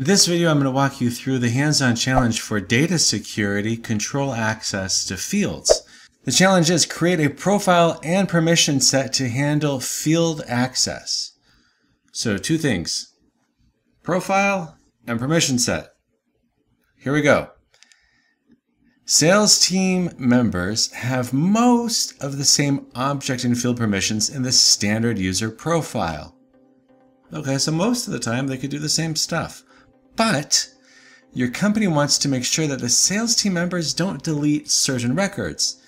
In this video, I'm going to walk you through the hands-on challenge for data security control access to fields. The challenge is create a profile and permission set to handle field access. So two things, profile and permission set. Here we go. Sales team members have most of the same object and field permissions in the standard user profile. Okay, so most of the time they could do the same stuff. But your company wants to make sure that the sales team members don't delete certain records,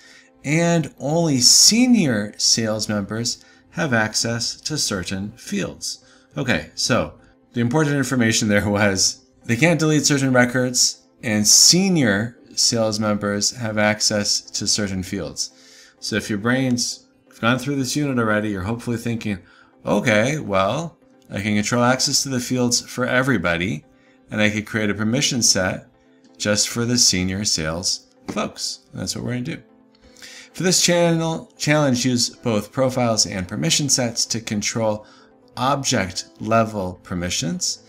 and only senior sales members have access to certain fields. Okay, so the important information there was they can't delete certain records, and senior sales members have access to certain fields. So if your brain's gone through this unit already, you're hopefully thinking, okay, well, I can control access to the fields for everybody and I could create a permission set just for the senior sales folks. And that's what we're going to do. For this channel challenge, use both profiles and permission sets to control object level permissions.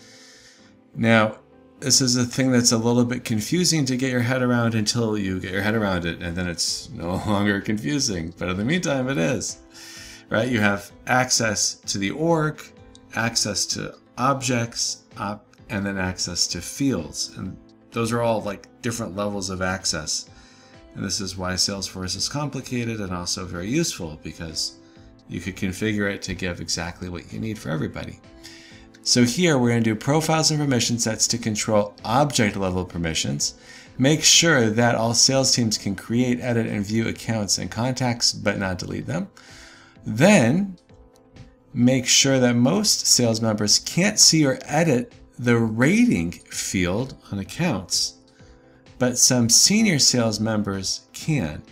Now, this is a thing that's a little bit confusing to get your head around until you get your head around it, and then it's no longer confusing. But in the meantime, it is. Right? You have access to the org, access to objects, op and then access to fields. And those are all like different levels of access. And this is why Salesforce is complicated and also very useful because you could configure it to give exactly what you need for everybody. So here we're going to do profiles and permission sets to control object level permissions. Make sure that all sales teams can create, edit, and view accounts and contacts, but not delete them. Then make sure that most sales members can't see or edit the rating field on accounts, but some senior sales members can.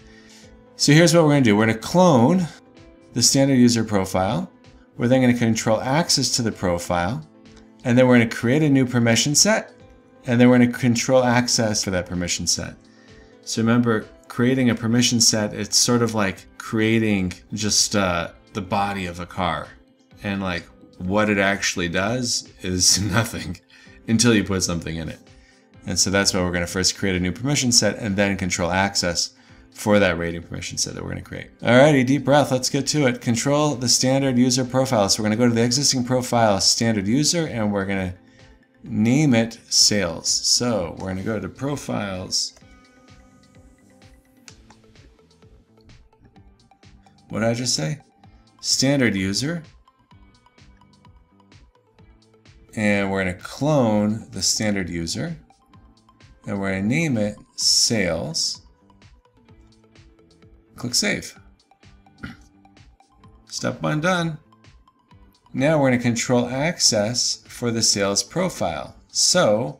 So here's what we're going to do. We're going to clone the standard user profile. We're then going to control access to the profile, and then we're going to create a new permission set, and then we're going to control access for that permission set. So remember, creating a permission set, it's sort of like creating just uh, the body of a car. And like what it actually does is nothing until you put something in it. And so that's why we're going to first create a new permission set and then control access for that rating permission set that we're going to create. Alrighty, deep breath, let's get to it. Control the standard user profile. So we're going to go to the existing profile standard user and we're going to name it sales. So we're going to go to profiles. What did I just say? Standard user and we're going to clone the standard user and we're going to name it sales. Click save. Step one done. Now we're going to control access for the sales profile. So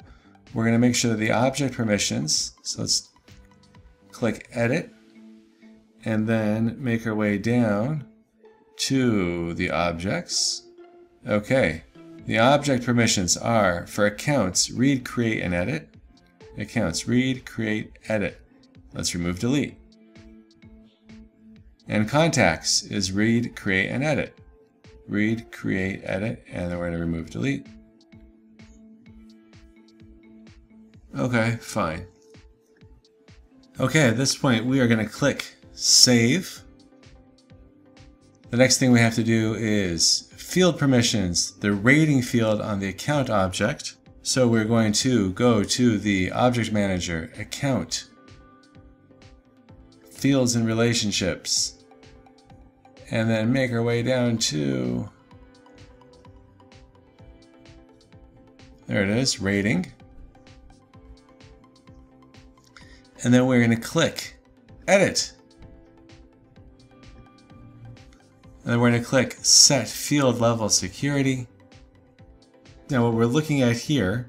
we're going to make sure that the object permissions, so let's click edit and then make our way down to the objects. Okay, the object permissions are for accounts, read, create, and edit. Accounts, read, create, edit. Let's remove delete. And contacts is read, create, and edit. Read, create, edit, and then we're going to remove delete. Okay, fine. Okay, at this point we are going to click save. The next thing we have to do is field permissions, the rating field on the account object. So we're going to go to the object manager, account, fields and relationships, and then make our way down to, there it is, rating. And then we're going to click edit. Then we're going to click Set Field Level Security. Now what we're looking at here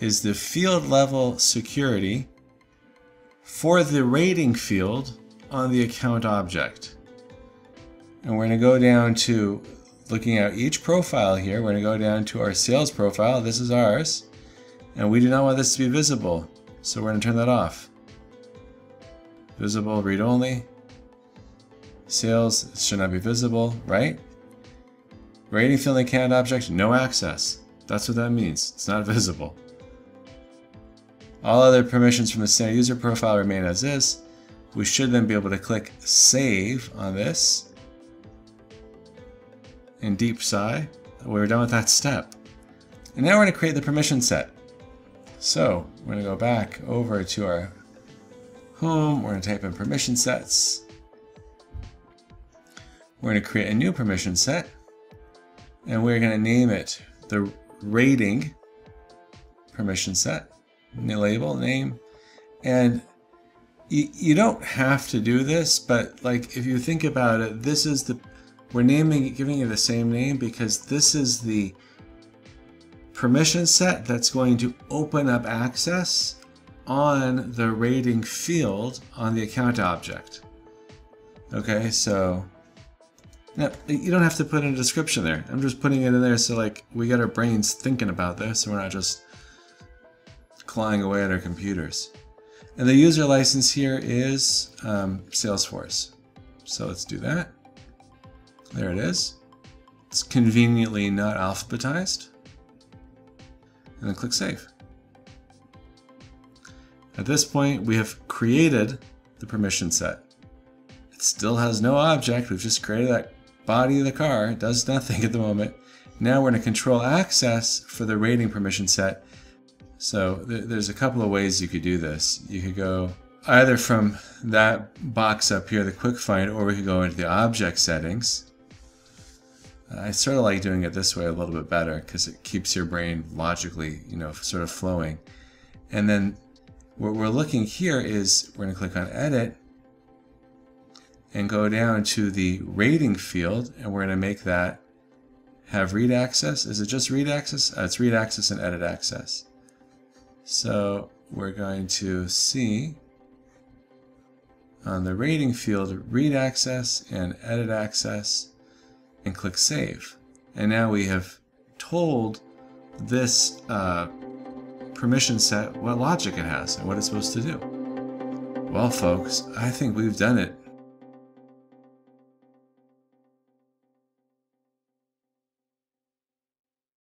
is the field level security for the rating field on the account object. And we're going to go down to looking at each profile here. We're going to go down to our sales profile. This is ours. And we do not want this to be visible. So we're going to turn that off. Visible, read only. Sales should not be visible, right? Rating field canned object, no access. That's what that means. It's not visible. All other permissions from the standard user profile remain as is. We should then be able to click Save on this. In DeepSci, we're done with that step. And now we're going to create the permission set. So we're going to go back over to our home. We're going to type in permission sets. We're going to create a new permission set. And we're going to name it the rating permission set. New label, name. And you, you don't have to do this, but like if you think about it, this is the, we're naming, giving it the same name because this is the permission set that's going to open up access on the rating field on the account object. Okay, so now, you don't have to put in a description there. I'm just putting it in there so like we get our brains thinking about this and we're not just clawing away at our computers. And the user license here is um, Salesforce. So let's do that. There it is. It's conveniently not alphabetized. And then click Save. At this point, we have created the permission set. It still has no object. We've just created that body of the car. Does nothing at the moment. Now we're going to control access for the rating permission set so th there's a couple of ways you could do this. You could go either from that box up here, the quick find, or we could go into the object settings. I sort of like doing it this way a little bit better because it keeps your brain logically, you know, sort of flowing. And then what we're looking here is we're going to click on edit and go down to the rating field and we're going to make that have read access. Is it just read access? Uh, it's read access and edit access. So we're going to see on the rating field read access and edit access and click save. And now we have told this uh, permission set what logic it has and what it's supposed to do. Well folks, I think we've done it.